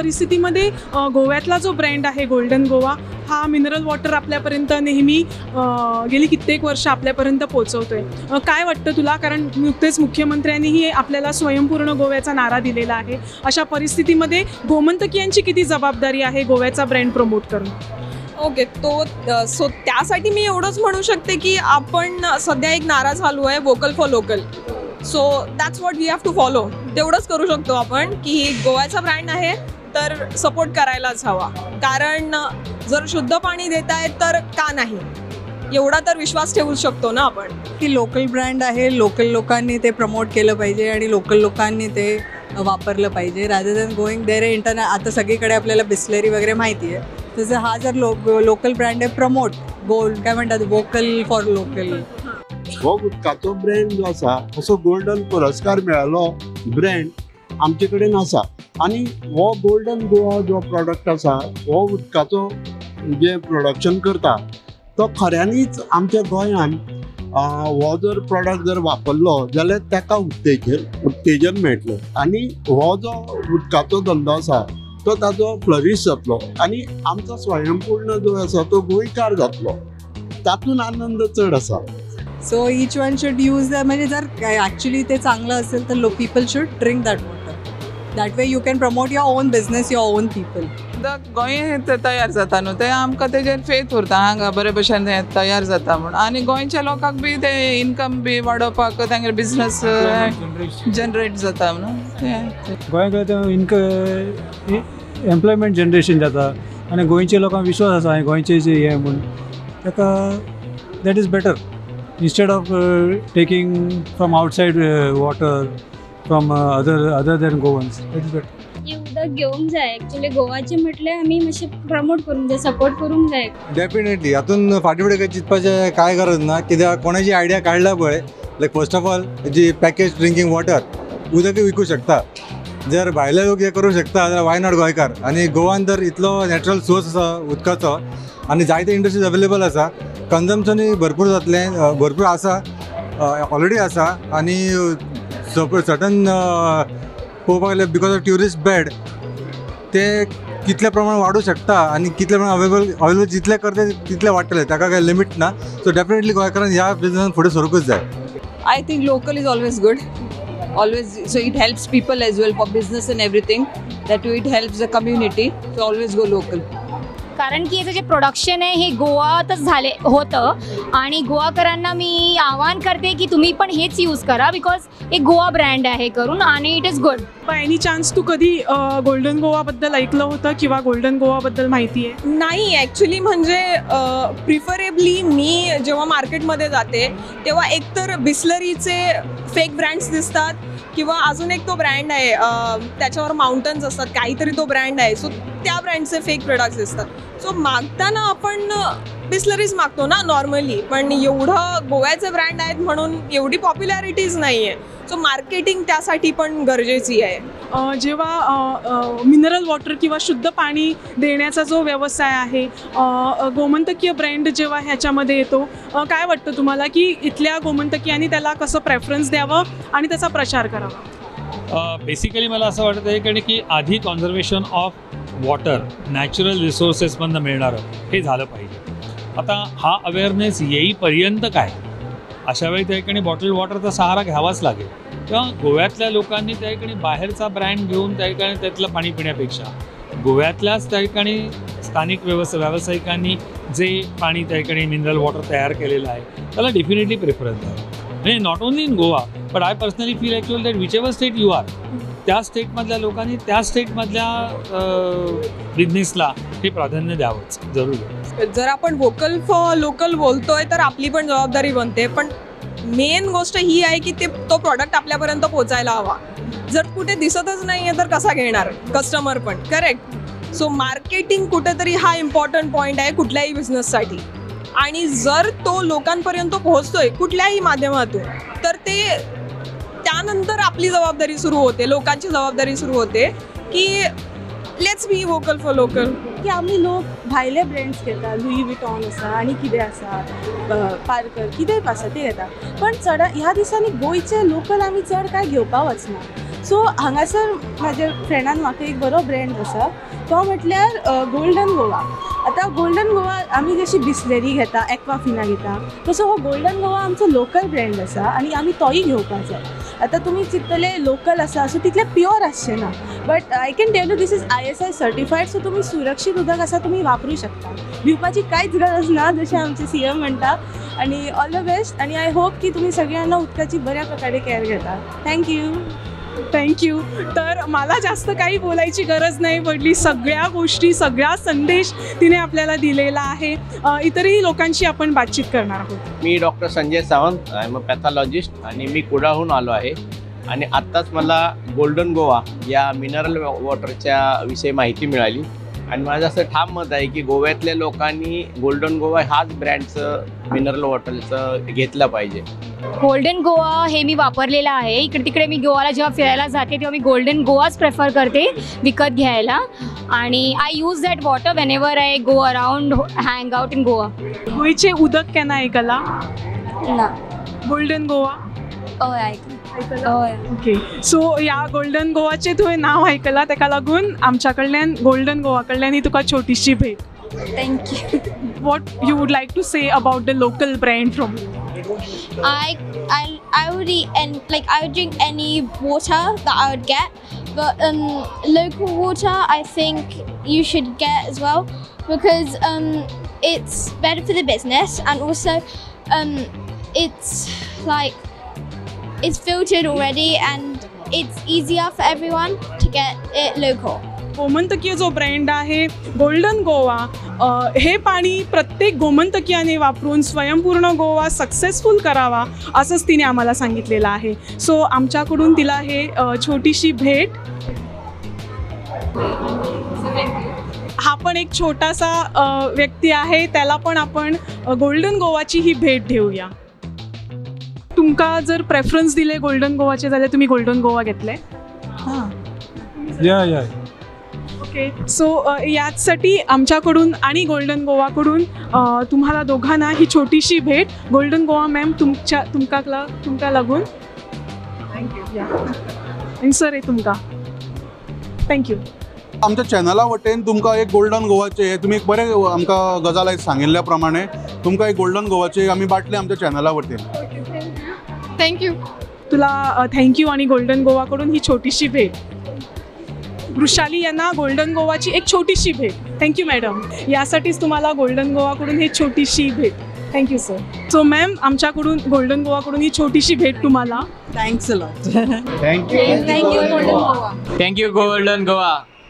परिस्थितीमध्ये गोव्यातला जो ब्रँड आहे गोल्डन गोवा हा मिनरल वॉटर आपल्यापर्यंत नेहमी गेली कित्येक वर्ष आपल्यापर्यंत पोहोचवतोय. आहे काय वाटतं तुला? कारण नुकतेच मुख्यमंत्र्यांनीही आपल्याला स्वयंपूर्ण गोव्याचा नारा दिलेला आहे. अशा परिस्थितीमध्ये गोमंतकीयांची किती जबाबदारी आहे गोव्याचा ब्रँड प्रमोट करणं ओके तो सो त्यासाठी मी एवढंच म्हणू शकते की आपण सध्या एक नारा चालू आहे vocal for local so that's what we have to follow तेवढंच करू शकतो आपण की गोव्याचा ब्रँड आहे तर सपोर्ट करायलाच हवा. कारण जर शुद्ध पाणी देत आहेत तर का नाही? एवढा तर विश्वास ठेवू शकतो ना आपण. की लोकल ब्रँड आहे लोकल लोकांनी ते प्रमोट केलं पाहिजे आणि लोकल लोकांनी ते वापरलं पाहिजे. Rather than going there internet आता सगळीकडे आपल्याला बिस्लरी वगैरे माहिती आहे. तसं हा जर लो लोकल ब्रँड आहे प्रमोट गोल्ड काय म्हणतात वोकल फॉर लोकल हो उदकाचो ब्रँड जो आसा असो गोल्डन पुरस्कार मेळ्ळो ब्रँड आमचे कडेन आसा आनी हो गोल्डन गोवा जो प्रोडक्ट आसा हो उदकाचो जे प्रोडक्शन करता तो खऱ्यांनीच आमच्या गोंयान हो जर प्रोडक्ट जर वापरलो जाल्यार ताका उत्तेजन उत्तेजन मेळटलें. आनी हो जो उदकाचो धंदो आसा तो ताजो फ्लरीश जातलो. आनी आमचो स्वयंपूर्ण जो आसा तो गोंयकार जातलो. तातूंत आनंद चड आसा so each one should use म्हणजे जर ॲक्च्युली ते चांगलं असेल तर low people should drink that water that way you can promote your own business your own people Goa ते तयार जाता न्हू. ते आमकां तेजेर फेथ उरता. हांगा बरे भशेन हें तयार जाता म्हूण. आनी गोंयच्या लोकांक बी ते इनकम बी वाडोवपाक तांगेर बिझनस जनरेट जाता म्हणून इनक एम्प्लॉयमेंट जनरेशन जाता. आनी गोंयच्या लोकांक विश्वास आसा हांवें गोंयचें जें हें म्हूण. ताका that is better instead of taking from outside water from other other than Goans हे उदक घेवंक जाय एक्चुअली गोवाचे म्हटल्यार आमी मातशें प्रमोट करूंक जाय सपोर्ट करूंक जाय डेफिनेटली हातून फाटी फुडें चिंतपाचें कांय गरज ना कित्याक कोणाची आयडिया काडला पळय लायक फर्स्ट ऑफ ऑल जी पॅकेज ड्रिंकींग वॉटर उदकूय विकूं शकता. जर भायले लोक हे करूं शकता जाल्यार वाय नॉट गोंयकार आनी गोवान तर इतलो नॅचरल सोर्स आसा उदकाचो आनी जायते इंडस्ट्रीज अवेलेबल आसा कन्जम्पशनूय भरपूर जातलें भरपूर आसा ऑलरेडी आसा आनी सटन पळोवपाक गेल्यार बिकॉज ऑफ ट्युरिस्ट बॅड ते कितल्या प्रमाण वाडूं शकता आनी कितले प्रमाण अवेलेबल अवेलेबल जितले करते तितले वाडटले ताका काय लिमीट ना सो डेफिनेटली गोंयकारान ह्या बिझनसान फुडें सरूंकच जाय think local is always good. Always, so it helps people as well for business and everything. That way, it helps the community. So always go local. कारण की याचं जे प्रोडक्शन आहे हे गोवातच झाले होतं आणि गोवाकरांना मी आवाहन करते की तुम्ही पण हेच यूज करा बिकॉज एक गोवा ब्रँड आहे करून आणि it is good by any chance तू कधी गोल्डन गोवाबद्दल ऐकलं होतं किंवा गोल्डन गोवाबद्दल माहिती आहे? नाही ॲक्च्युली म्हणजे प्रिफरेबली मी जेव्हा मार्केटमध्ये जाते तेव्हा एकतर बिस्लरीचे फेक ब्रँड्स दिसतात किंवा अजून एक तो ब्रँड आहे त्याच्यावर माउंटन्स असतात काहीतरी तो ब्रँड आहे. सो त्या ब्रँडचे फेक प्रोडक्ट्स दिसतात. सो मागताना आपण बिस्लरीज मागतो ना नॉर्मली पण एवढं गोव्याचे ब्रँड आहेत म्हणून एवढी पॉप्युलॅरिटीज नाही आहे सो मार्केटिंग त्यासाठी पण गरजेची आहे. अ, जेव्हा मिनरल वॉटर किंवा शुद्ध पाणी देण्याचा जो व्यवसाय आहे गोमंतकीय ब्रँड जेव्हा ह्याच्यामध्ये येतो काय वाटतं तुम्हाला की इथल्या गोमंतकीयांनी त्याला कसं प्रेफरन्स द्यावं आणि त्याचा प्रचार करावा? बेसिकली मला असं वाटत आहे कारण की आधी कॉन्झर्वेशन ऑफ वॉटर नॅचरल रिसोर्सेसमधनं मिळणारं हे झालं पाहिजे. आता हा अवेअरनेस येईपर्यंत काय? अशा वेळी त्या ठिकाणी बॉटल वॉटरचा सहारा घ्यावाच लागेल. किंवा गोव्यातल्या लोकांनी त्या ठिकाणी बाहेरचा ब्रँड घेऊन त्या ठिकाणी त्यातलं पाणी पिण्यापेक्षा गोव्यातल्याच त्या ठिकाणी स्थानिक व्यवस व्यावसायिकांनी जे पाणी त्या ठिकाणी मिनरल वॉटर तयार केलेलं आहे त्याला डेफिनेटली प्रेफरन्स आहे. म्हणजे not only in Goa but I personally feel actual that whichever state you are त्या स्टेटमधल्या लोकांनी त्या स्टेटमधल्या बिझनेसला हे प्राधान्य द्यावंच. जरूर. जर आपण वोकल फॉर लोकल बोलतोय तर आपली पण जबाबदारी बनते. पण मेन गोष्ट ही आहे की ते तो प्रॉडक्ट आपल्यापर्यंत पोचायला हवा. जर कुठे दिसतच नाही आहे तर कसा घेणार? कस्टमर पण. करेक्ट सो मार्केटिंग कुठेतरी हा इम्पॉर्टंट पॉईंट आहे कुठल्याही बिझनेससाठी आणि जर तो लोकांपर्यंत पोहोचतोय कुठल्याही माध्यमातून तर ते त्यानंतर आपली जबाबदारी सुरू होते लोकांची जबाबदारी सुरू होते की let's be vocal for local की आमी लोक भायले ब्रँड्स घेता लुई विटॉन आसा आनी कितें आसा पार्कर कितेंय आसा ते घेता पण चड ह्या दिसांनी गोंयचे लोकल आमी चड कांय घेवपा वचना सो हांगासर म्हाज्या फ्रेंडान म्हाका एक बरो ब्रँड आसा तो म्हटल्यार गोल्डन गोवा. आतां गोल्डन गोवा आमी जशी बिस्लेरी घेता एक्वाफिना घेता तसो हो गोल्डन गोवा आमचो लोकल ब्रँड आसा आनी आमी तोय घेवपाक जाय आतां तुमी चिंतले लोकल आसा सो तितलें प्युअर आसचें ना. But I can tell you this is I S I certified so तुमी सुरक्षीत उदक आसा तुमी वापरूं शकता. भिवपाची कांयच गरज ना जशें आमचे सी एम म्हणटा आणि ऑल द बेस्ट आणि आय होप की तुम्ही सगळ्यांना उदकाची बऱ्या प्रकारे केअर घेता. थँक्यू थँक्यू तर मला जास्त काही बोलायची गरज नाही पडली. सगळ्या गोष्टी सगळा संदेश तिने आपल्याला दिलेला आहे. इतरही लोकांशी आपण बातचीत करणार आहोत. मी doctor Sanjay Sawant. I am a pathologist आणि मी कुडाहून आलो आहे. आणि आत्ताच मला गोल्डन गोवा या मिनरल वॉटरच्या विषयी माहिती मिळाली. आणि माझं असं ठाम मत आहे की गोव्यातल्या लोकांनी गोल्डन गोवा हाच ब्रँडचं मिनरल वॉटरचं घेतलं पाहिजे. गोल्डन गोवा हे मी वापरलेलं आहे. इकडे तिकडे मी गोवाला जेव्हा फिरायला जाते तेव्हा मी गोल्डन गोवाच प्रेफर करते विकत घ्यायला. आणि I use that water whenever I go around hang out in Goa गोयचे उदक केन्ना आयकला ना. गोल्डन गोवा हय हय ओके सो ह्या गोल्डन गोवाचें तुवें नांव आयकलां ताका लागून आमच्या कडल्यान गोल्डन गोवा कडल्यान ही तुका छोटीशी भेट thank you what you would like to say about the local brand from I I I would eat and like I would drink any water that I would get, but um, local water I think you should get as well because um, it's better for the business and also um, it's like it's filtered already and it's easier for everyone to get it local. गोमंतकीय जो brand आहे golden Goa हे पाणी प्रत्येक गोमंतकीयाने वापरून स्वयंपूर्ण Goa successful करावा असंच तिने आम्हाला सांगितलेलं आहे. सो आमच्याकडून तिला हे छोटीशी भेट. हा पण एक छोटासा व्यक्ती आहे त्याला पण आपण गोल्डन गोवाची ही भेट देऊया. तुमका जर प्रेफरन्स दिले गोल्डन गोवाचे जाल्यार तुम्ही गोल्डन गोवा घेतले. या या. ओके सो याचसाठी आमच्याकडून आणि गोल्डन गोवाकडून तुम्हाला दोघांना ही छोटीशी भेट. गोल्डन गोवा मॅम तुमच्या तुमका तुमका लागून. थँक्यू सर आहे तुमका. थँक्यू आमच्या चॅनला वटेन तुमकां एक गोल्डन गोवाचे तुमी एक बरें आमकां गजाल आयज सांगिल्ल्या प्रमाणे तुमकां एक गोल्डन गोवाचे आमी बाटले आमच्या चॅनला वटेन. थँक्यू तुला थँक्यू आणि गोल्डन गोवाकडून ही छोटीशी भेट. वृषाली यांना गोल्डन गोवाची एक छोटीशी भेट. थँक्यू मॅडम यासाठीच तुम्हाला गोल्डन गोवाकडून ही छोटीशी भेट. Thank you sir so ma'am आमच्याकडून गोल्डन गोवाकडून ही छोटीशी भेट तुम्हाला. Thanks a lot thank you thank you golden Goa thank you golden Goa